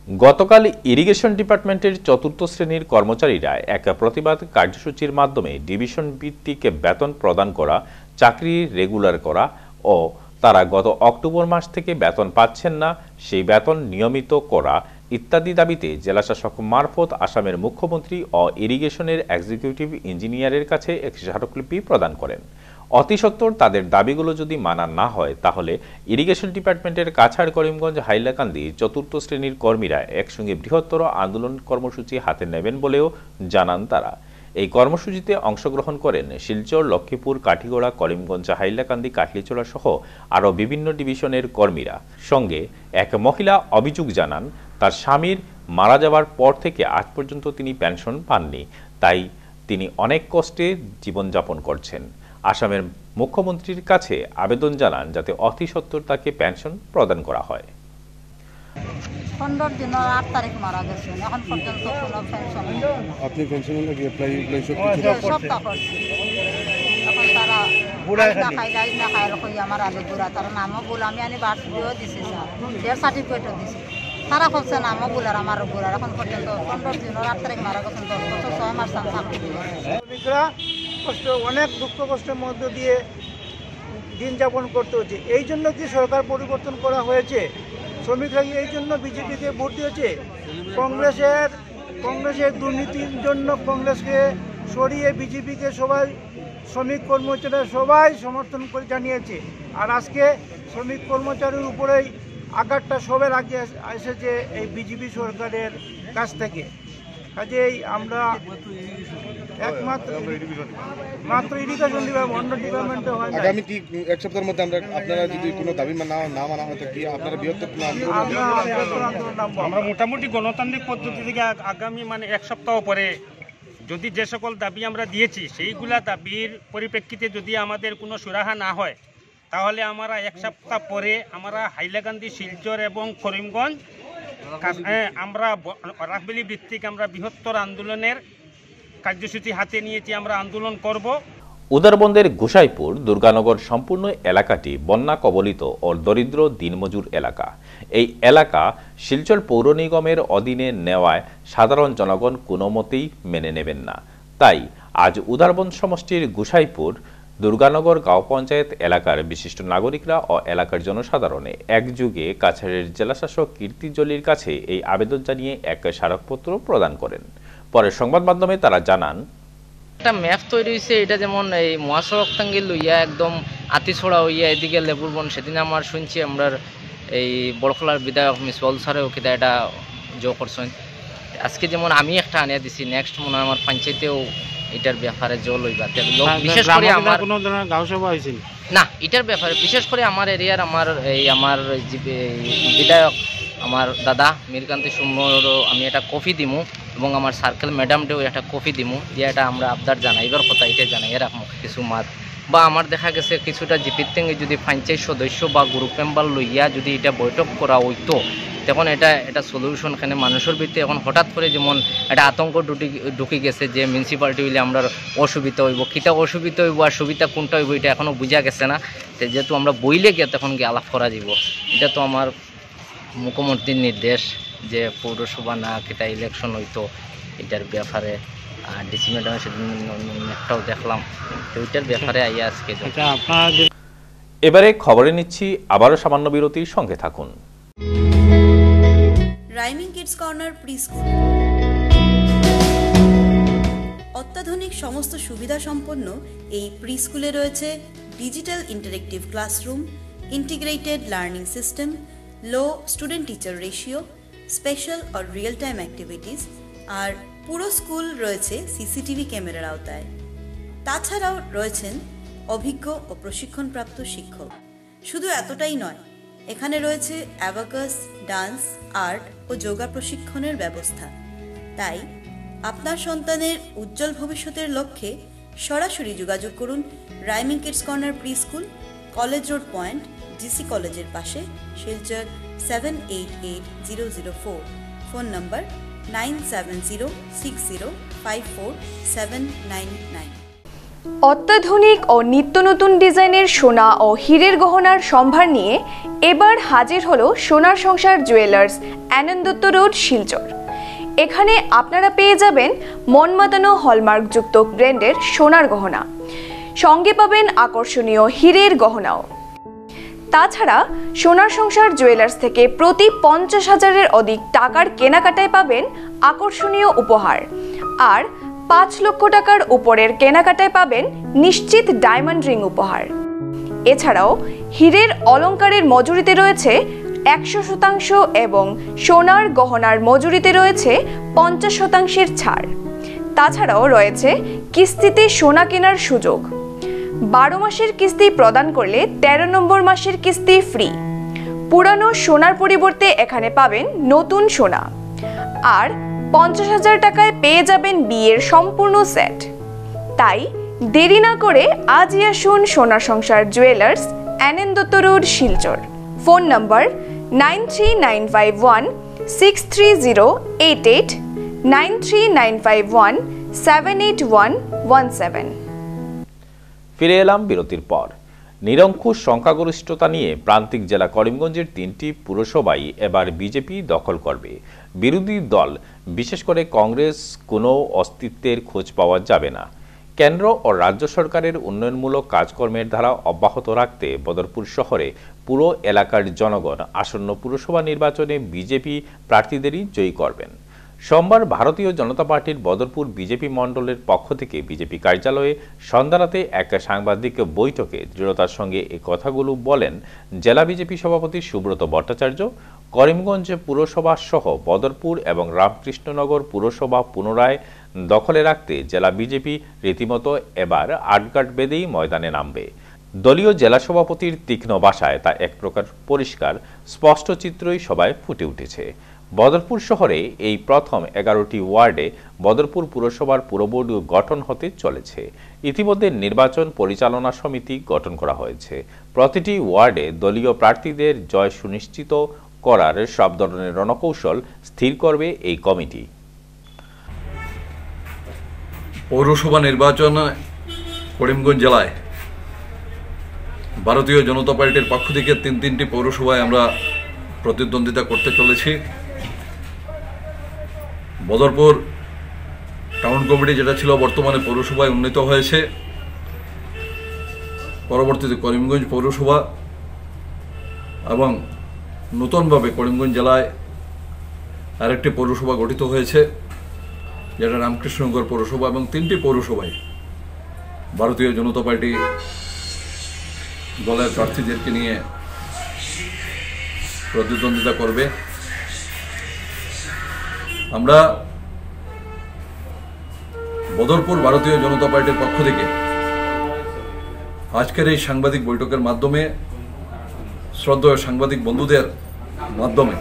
[SPEAKER 1] গতকাল ইরিগেশন ডিপার্টমেন্টের চতুর্থ শ্রেণির কর্মচারীরা এক প্রতিবাদ কার্যসূচির মাধ্যমে ডিভিশন ভিত্তিক বেতন প্রদান করা, চাকরি রেগুলার করা ও তারা গত অক্টোবর মাস থেকে বেতন পাচ্ছেন না, সেই বেতন নিয়মিত করা ইত্যাদি দাবিতে জেলাশাসক মারফত আসামের মুখ্যমন্ত্রী ও ইরিগেশনের এক্সিকিউটিভ ইঞ্জিনিয়ারের কাছে একটি স্মারকলিপি প্রদান করেন। অতিসত্বর তাদের দাবিগুলো যদি মানা না হয়, তাহলে ইরিগেশন ডিপার্টমেন্টের কাছাড় করিমগঞ্জ হাইলাকান্দি চতুর্থ শ্রেণির কর্মীরা একসঙ্গে বৃহত্তর আন্দোলন কর্মসূচি হাতে নেবেন বলেও জানান তারা। এই কর্মসূচিতে অংশগ্রহণ করেন শিলচর, লক্ষ্মীপুর, কাঠিগড়া, করিমগঞ্জ, হাইলাকান্দি কাটলিচড়া সহ আরও বিভিন্ন ডিভিশনের কর্মীরা। সঙ্গে এক মহিলা অভিযোগ জানান, তার স্বামীর মারা যাওয়ার পর থেকে আজ পর্যন্ত তিনি পেনশন পাননি, তাই তিনি অনেক কষ্টে জীবনযাপন করছেন। আসামের মুখ্যমন্ত্রীর কাছে আবেদন জানান, যাতে অতি সত্বর তাকে পেনশন প্রদান করা হয়।
[SPEAKER 18] পনেরো দিনের আট তারিখ মারা গেছেন এখন পর্যন্ত কোনো পেনশন
[SPEAKER 19] আপনি পেনশনের লাগে অ্যাপ্লাই অ্যাপ্লাই সব
[SPEAKER 18] সপ্তাহ করছি। এখন তারা না। খাই না খাই রকম আমার আলু বুড়া তারা নামও বলে আমি আনি দিছি স্যার ডেথ সার্টিফিকেটও দিছি। তারা নামও বুলার আমার এখন পর্যন্ত পনেরো দিনের আট তারিখ মারা গেছেন দশ বছর ছয় মাস
[SPEAKER 20] শ্রমিকরা কষ্ট অনেক দুঃখ কষ্টের মধ্য দিয়ে দিন যাপন করতে হচ্ছে। এই জন্য কি সরকার পরিবর্তন করা হয়েছে
[SPEAKER 21] শ্রমিকরা এই জন্য বিজেপিকে ভোট দিয়েছে। কংগ্রেসের কংগ্রেসের দুর্নীতির জন্য কংগ্রেসকে সরিয়ে বিজেপিকে সবাই শ্রমিক কর্মচারীরা সবাই সমর্থন করে জানিয়েছে। আর আজকে শ্রমিক কর্মচারীর উপরেই আঘাতটা সবের আগে এসেছে এই বিজেপি সরকারের কাছ থেকে। কাজেই আমরা একমাত্র মাত্র ইরিগেশন ডিপার্টমেন্ট অন্য ডিপার্টমেন্টে হয় না
[SPEAKER 12] আগামী কি এক সপ্তাহের মধ্যে আমরা আপনারা যদি কোনো দাবি না না মানা হয় তো কি আপনারা বৃহত্তর কোনো আন্দোলন
[SPEAKER 21] আমরা
[SPEAKER 22] মোটামুটি গণতান্ত্রিক পদ্ধতি থেকে আগামী মানে এক সপ্তাহ পরে যদি যে সকল দাবি আমরা দিয়েছি সেইগুলা দাবির পরিপ্রেক্ষিতে যদি আমাদের কোনো সুরাহা না হয় তাহলে আমরা এক সপ্তাহ পরে আমরা হাইলাকান্দি শিলচর এবং করিমগঞ্জ আমরা রাখবেলি ভিত্তিক আমরা বৃহত্তর আন্দোলনের কার্যসূচি হাতে নিয়েছি, আমরা আন্দোলন করব।
[SPEAKER 1] উদারবন্দের গোসাইপুর দুর্গানগর সম্পূর্ণ এলাকাটি বন্যা কবলিত ও দরিদ্র দিনমজুর এলাকা। এই এলাকা শিলচর পৌর নিগমের অধীনে নেওয়ায় সাধারণ জনগণ কোনো মতেই মেনে নেবেন না। তাই আজ উদারবন সমষ্টির গোসাইপুর দুর্গানগর গাঁও পঞ্চায়েত এলাকার বিশিষ্ট নাগরিকরা ও এলাকার জনসাধারণে একযুগে কাছাড়ের জেলাশাসক কীর্তি জলির কাছে এই আবেদন জানিয়ে এক স্মারকপত্র প্রদান করেন। পরে সংবাদ মাধ্যমে তারা জানান,
[SPEAKER 23] একটা ম্যাপ তৈরি হয়েছে, এটা যেমন এই মহাসড়ক টাঙ্গি লইয়া একদম আতিছড়া হইয়া এদিকে লেবুর বন সেদিন আমার শুনছি আমরা এই বড়খলার বিধায়ক মিস ওয়াল স্যারেও কিতা এটা জো করছেন। আজকে যেমন আমি একটা আনিয়া দিছি নেক্সট মনে হয় আমার পঞ্চায়েতেও এটার ব্যাপারে জল হইবা। বিশেষ করে আমার
[SPEAKER 22] কোনো ধরনের গাঁও সভা হয়েছিল
[SPEAKER 23] না এটার ব্যাপারে বিশেষ করে আমার এরিয়ার আমার এই আমার বিধায়ক আমার দাদা মীরকান্তি সুমরও আমি একটা কফি দিমু এবং আমার সার্কেল ম্যাডামটাও একটা কফি দিমু। দিয়ে এটা আমরা আবদার জানাইবার কথা এটা জানাই রাখব কিছু মাত বা আমার দেখা গেছে কিছুটা জিপির থেকে যদি পঞ্চায়েত সদস্য বা গ্রুপ মেম্বার লইয়া যদি এটা বৈঠক করা হইতো, তখন এটা এটা সলিউশন এখানে মানুষের ভিত্তি এখন হঠাৎ করে যেমন একটা আতঙ্ক ঢুকি ঢুকি গেছে যে মিউনিসিপালিটি হইলে আমরা অসুবিধা হইব। কিটা অসুবিধা হইব আর সুবিধা কোনটা হইব, এটা এখনও বোঝা গেছে না। যেহেতু আমরা বইলে গিয়ে তখন গিয়ে আলাপ করা যাব এটা তো আমার মুখ্যমন্ত্রীর নির্দেশ যে পৌরসভা না কিটা ইলেকশন হইতো, এটার ব্যাপারে আর ডিসি সেদিন দেখলাম। তো ওইটার ব্যাপারে আইয়া আজকে
[SPEAKER 1] এবারে খবরে নিচ্ছি আবারও সামান্য বিরতির সঙ্গে থাকুন।
[SPEAKER 24] Rhyming kids corner pre school অত্যাধুনিক সমস্ত সুবিধা সম্পন্ন এই প্রি স্কুলে রয়েছে digital interactive classroom integrated learning system low student teacher ratio special or real time activities আর পুরো স্কুল রয়েছে সিসিটিভি ক্যামেরার আওতায়। তাছাড়াও রয়েছেন অভিজ্ঞ ও প্রশিক্ষণপ্রাপ্ত শিক্ষক। শুধু এতটাই নয়, এখানে রয়েছে অ্যাবাকাস ডান্স, আর্ট ও যোগা প্রশিক্ষণের ব্যবস্থা। তাই আপনার সন্তানের উজ্জ্বল ভবিষ্যতের লক্ষ্যে সরাসরি যোগাযোগ করুন rhyming kids corner pre school college road point, GC কলেজের পাশে, Silchar seven eight eight zero zero four. Phone number
[SPEAKER 16] অত্যাধুনিক ও নিত্য নতুন ডিজাইনের সোনা ও হীরের গহনার সম্ভার নিয়ে এবার হাজির হলো সোনার সংসার জুয়েলার্স আনন্দত্ত রোড, শিলচর। এখানে আপনারা পেয়ে যাবেন মন মাতানো হলমার্কযুক্ত ব্র্যান্ডের সোনার গহনা। সঙ্গে পাবেন আকর্ষণীয় হীরের গহনাও। তাছাড়া সোনার সংসার জুয়েলার্স থেকে প্রতি পঞ্চাশ হাজারের অধিক টাকার কেনাকাটায় পাবেন আকর্ষণীয় উপহার। আর পাঁচ লক্ষ টাকার উপরের কেনাকাটায় পাবেন নিশ্চিত ডায়মন্ড রিং উপহার। এছাড়াও হীরের অলংকারের মজুরিতে রয়েছে একশো শতাংশ এবং সোনার গহনার মজুরিতে রয়েছে পঞ্চাশ শতাংশের ছাড়। তাছাড়াও রয়েছে কিস্তিতে সোনা কেনার সুযোগ। বারো মাসের কিস্তি প্রদান করলে ১৩ নম্বর মাসের কিস্তি ফ্রি পুরানো সোনার পরিবর্তে এখানে পাবেন নতুন সোনা। আর পঞ্চাশ হাজার টাকায় পেয়ে যাবেন বিয়ের সম্পূর্ণ সেট তাই দেরি না করে আজই আসুন Sona Sansar jewellers road Silchar. Phone number nine three nine five one six three zero eight eight nine three nine five one seven eight one one seven
[SPEAKER 1] ফিরে এলাম বিরতির পর। নিরঙ্কুশ সংখ্যাগরিষ্ঠতা নিয়ে প্রান্তিক জেলা করিমগঞ্জের তিনটি পুরসভাই এবার বিজেপি দখল করবে। বিরোধী দল, বিশেষ করে কংগ্রেস, কোনো অস্তিত্বের খোঁজ পাওয়া যাবে না। কেন্দ্র ও রাজ্য সরকারের উন্নয়নমূলক কাজকর্মের ধারা অব্যাহত রাখতে বদরপুর শহরে পুরো এলাকার জনগণ আসন্ন পুরসভা নির্বাচনে বিজেপি প্রার্থীদেরই জয়ী করবেন। সোমবার ভারতীয় জনতা পার্টির বদরপুর বিজেপি মণ্ডলের পক্ষ থেকে বিজেপি কার্যালয়ে সন্ধ্যারাতে এক সাংবাদিক বৈঠকে দৃঢ়তার সঙ্গে এ কথাগুলো বলেন জেলা বিজেপি সভাপতি সুব্রত ভট্টাচার্য, করিমগঞ্জ পুরসভা সহ বদরপুর এবং রামকৃষ্ণনগর পুরসভা পুনরায় দখলে রাখতে জেলা বিজেপি রীতিমতো এবার আটগাট বেঁধেই ময়দানে নামবে। দলীয় জেলা সভাপতির তীক্ষ্ণ বাসায় তা এক প্রকার পরিষ্কার, স্পষ্ট চিত্রই সবাই ফুটে উঠেছে। বদরপুর শহরে এই প্রথম এগারোটি ওয়ার্ডে বদরপুর পুরসভার পুরবোর্ড গঠন হতে চলেছে। ইতিমধ্যে নির্বাচন পরিচালনা সমিতি গঠন করা হয়েছে। প্রতিটি ওয়ার্ডে দলীয় প্রার্থীদের জয় সুনিশ্চিত করার সব ধরনের রণকৌশল স্থির করবে এই কমিটি।
[SPEAKER 25] পৌরসভা নির্বাচন করিমগঞ্জ জেলায় ভারতীয় জনতা পার্টির পক্ষ থেকে তিন তিনটি পৌরসভায় আমরা প্রতিদ্বন্দ্বিতা করতে চলেছি। বদরপুর টাউন কমিটি যেটা ছিল বর্তমানে পৌরসভায় উন্নীত হয়েছে। পরবর্তীতে করিমগঞ্জ পৌরসভা এবং নতুনভাবে করিমগঞ্জ জেলায় আরেকটি পৌরসভা গঠিত হয়েছে, যেটা রামকৃষ্ণনগর পৌরসভা এবং তিনটি পৌরসভায় ভারতীয় জনতা পার্টি দলের প্রার্থীদেরকে নিয়ে প্রতিদ্বন্দ্বিতা করবে। আমরা বদরপুর ভারতীয় জনতা পার্টির পক্ষ থেকে আজকের এই সাংবাদিক বৈঠকের মাধ্যমে, শ্রদ্ধেয় সাংবাদিক বন্ধুদের মাধ্যমে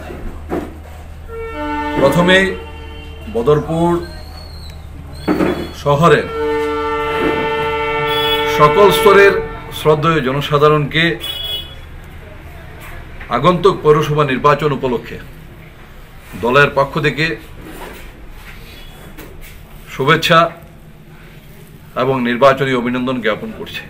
[SPEAKER 25] প্রথমেই বদরপুর শহরের সকল স্তরের শ্রদ্ধেয় জনসাধারণকে আগন্তুক পৌরসভা নির্বাচন উপলক্ষে দলের পক্ষ থেকে শুভেচ্ছা এবং নির্বাচনী অভিনন্দন জ্ঞাপন করছে।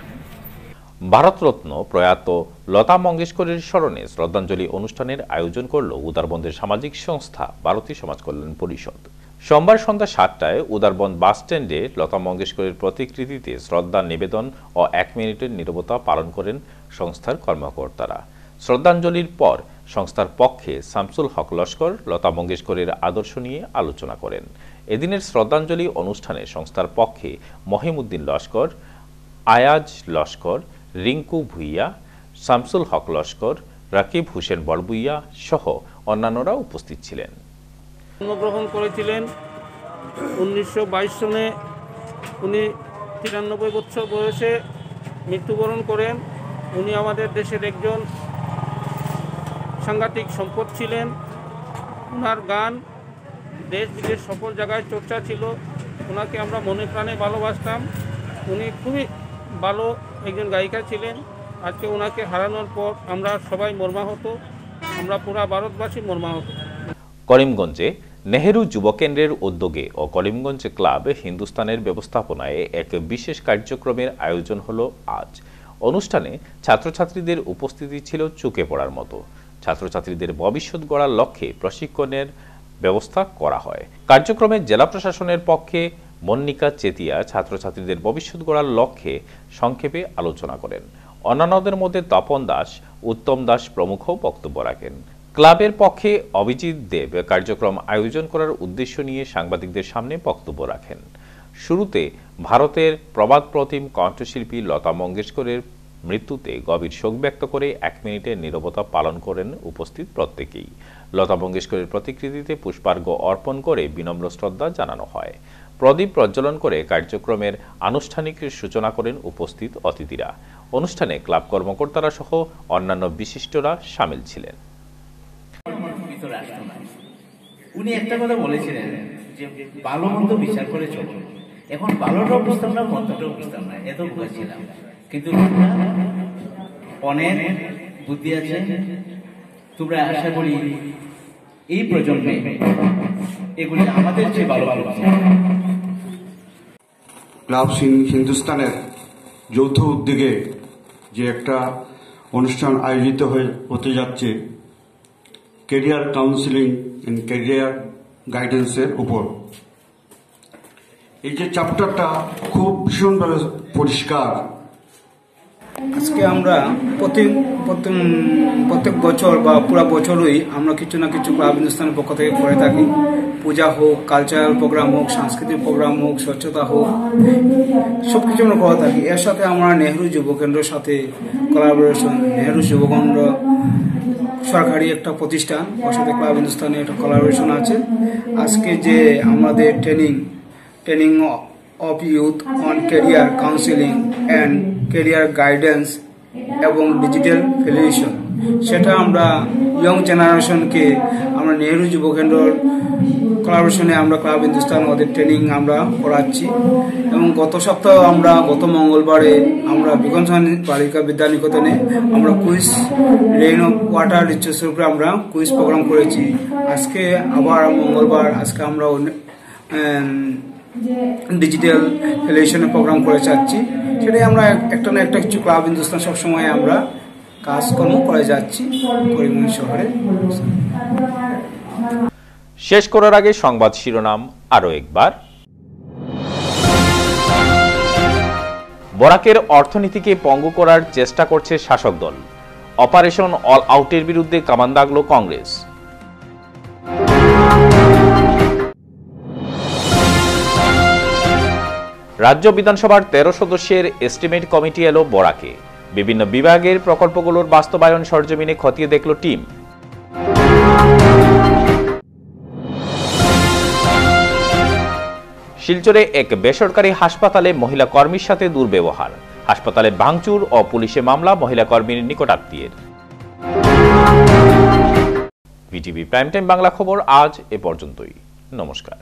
[SPEAKER 1] ভারতরত্ন প্রয়াত লতা মঙ্গেশকরের স্মরণে শ্রদ্ধাঞ্জলি অনুষ্ঠানের আয়োজন করল উদারবন্দের সামাজিক সংস্থা, ভারতীয় সমাজ কল্যাণ পরিষদ। সোমবার সন্ধ্যা সাতটায় উদারবন্দ বাস স্ট্যান্ডে লতা মঙ্গেশকরের প্রতিকৃতিতে শ্রদ্ধা নিবেদন ও এক মিনিটের নিরবতা পালন করেন সংস্থার কর্মকর্তারা। শ্রদ্ধাঞ্জলির পর সংস্থার পক্ষে শামসুল হক লস্কর লতা মঙ্গেশকরের আদর্শ নিয়ে আলোচনা করেন। এদিনের শ্রদ্ধাঞ্জলি অনুষ্ঠানে সংস্থার পক্ষে মহিমুদ্দিন লস্কর, আয়াজ লস্কর, রিঙ্কু ভুইয়া, শামসুল হক লস্কর, রাকিব হোসেন বড়বুইয়া সহ অন্যান্যরা উপস্থিত ছিলেন।
[SPEAKER 26] জন্মগ্রহণ করেছিলেন উনিশশো বাইশ সনে। উনি তিরানব্বই বছর বয়সে মৃত্যুবরণ করেন। উনি আমাদের দেশের একজন সাংঘাতিক সম্পদ ছিলেন। ওনার গান দেশ বিদেশ সকল জায়গায় চর্চা ছিল। ওনাকে আমরা মনে প্রাণে ভালোবাসতাম। উনি খুবই ভালো একজন গায়িকা ছিলেন। আজকে ওনাকে হারানোর পর আমরা সবাই মর্মাহত। আমরা পুরা ভারতবাসী মর্মাহত।
[SPEAKER 1] করিমগঞ্জে নেহেরু যুব কেন্দ্রের উদ্যোগে ও করিমগঞ্জ ক্লাব হিন্দুস্তানের ব্যবস্থাপনায় এক বিশেষ কার্যক্রমের আয়োজন হলো আজ। অনুষ্ঠানে ছাত্রছাত্রীদের উপস্থিতি ছিল চুকে পড়ার মতো। ছাত্রছাত্রীদের ভবিষ্যৎ গড়ার লক্ষ্যে প্রশিক্ষণের ব্যবস্থা করা হয়। কার্যক্রমে জেলা প্রশাসনের পক্ষে মন্নিকা চেতিয়া ছাত্রছাত্রীদের ভবিষ্যৎ গড়ার লক্ষ্যে সংক্ষেপে আলোচনা করেন। অন্যান্যদের মধ্যে তপন দাস, উত্তম দাস প্রমুখ বক্তব্য রাখেন। ক্লাবের পক্ষে অভিজিৎ দেব কার্যক্রম আয়োজন করার উদ্দেশ্য নিয়ে সাংবাদিকদের সামনে বক্তব্য রাখেন। শুরুতে ভারতের প্রবাদ প্রতিম কণ্ঠশিল্পী লতা মঙ্গেশকরের মৃত্যুতে গভীর শোক ব্যক্ত করে এক মিনিটের নীরবতা পালন করেন উপস্থিত প্রত্যেকেই। লতা মঙ্গেশকরের প্রতিকৃতিতে পুষ্পার্ঘ অর্পণ করে বিনম্র শ্রদ্ধা জানানো হয়। প্রদীপ প্রজ্বলন করে কার্যক্রমের আনুষ্ঠানিক সূচনা করেন উপস্থিত অতিথিরা। অনুষ্ঠানে ক্লাব কর্মকর্তারা সহ অন্যান্য বিশিষ্টরা সামিল ছিলেন।
[SPEAKER 27] উনি একটা কথা বলেছিলেন যে ভালো মন্দ বিচার করে চলো। এখন ভালোটাও বুঝতাম না মন্দটাও বুঝতাম না এত বুঝেছিলাম কিন্তু অনেক বুদ্ধি আছে। তোমরা আশা করি এই প্রজন্মে এগুলি আমাদের চেয়ে ভালো ভালো
[SPEAKER 28] ক্লাব হিন্দুস্তানের যৌথ উদ্যোগে যে একটা অনুষ্ঠান আয়োজিত হয়ে হতে যাচ্ছে, কেরিয়ার কাউন্সিলিং এন্ড কেরিয়ার গাইডেন্সের উপর। এই যে চ্যাপ্টারটা খুব ভীষণভাবে পরিষ্কার
[SPEAKER 29] আজকে আমরা প্রতি প্রতি প্রত্যেক বছর বা পুরো বছরই আমরা কিছু না কিছু ক্লাব হিন্দুস্তানের পক্ষ থেকে করে থাকি। পূজা হোক কালচারাল প্রোগ্রাম হোক, সাংস্কৃতিক প্রোগ্রাম হোক, স্বচ্ছতা হোক সব কিছু আমরা করে থাকি। এর সাথে আমরা নেহরু যুব কেন্দ্রের সাথে কোলাবোরেশন নেহরু যুব কেন্দ্র সরকারি একটা প্রতিষ্ঠান ওর সাথে ক্লাব হিন্দুস্তানে একটা কোলাবোরেশন আছে। আজকে যে আমাদের training training of youth on career counselling and career guidance এবং ডিজিটাল ফেলিউশন সেটা আমরা ইয়ং জেনারেশনকে আমরা নেহরু যুব কেন্দ্রর কোলাবোরেশনে আমরা ক্লাব হিন্দুস্তান ওদের ট্রেনিং আমরা করাচ্ছি এবং গত সপ্তাহ আমরা, গত মঙ্গলবারে আমরা বিকনসন বালিকা বিদ্যানিকেতনে আমরা কুইজ রেইন অফ ওয়াটার রিচেসের উপরে আমরা কুইজ প্রোগ্রাম করেছি। আজকে আবার মঙ্গলবার, আজকে আমরা ডিজিটাল ফেলিউশনের প্রোগ্রাম করে চাচ্ছি সেটাই আমরা একটা না একটা কিছু ক্লাব হিন্দুস্তান সবসময় আমরা কাজকর্ম করে যাচ্ছি করিমগঞ্জ শহরে।
[SPEAKER 1] শেষ করার আগে সংবাদ শিরোনাম আরও একবার। বরাকের অর্থনীতিকে পঙ্গু করার চেষ্টা করছে শাসক দল। অপারেশন অল আউটের বিরুদ্ধে কামান দাগল কংগ্রেস। রাজ্য বিধানসভার তেরো সদস্যের এস্টিমেট কমিটি এলো বরাকে। বিভিন্ন বিভাগের প্রকল্পগুলোর বাস্তবায়ন সরজমিনে খতিয়ে দেখল টিম। শিলচরে এক বেসরকারি হাসপাতালে মহিলা কর্মীর সাথে দুর্ব্যবহার। হাসপাতালে ভাঙচুর ও পুলিশে মামলা মহিলা কর্মীর নিকটাত্মীয়ের। বিটিভি প্রাইম টাইম বাংলা খবর আজ এ পর্যন্তই। নমস্কার।